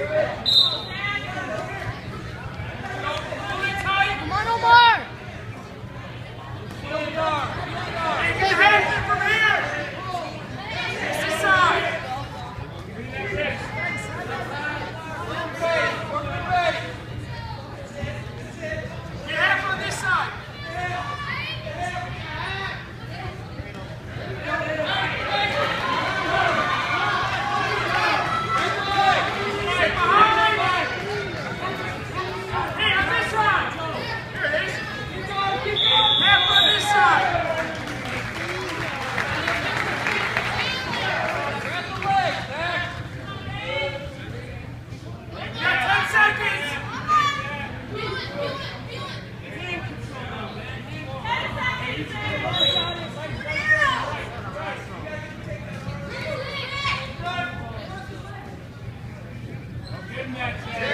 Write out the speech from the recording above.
Good. that. Yeah.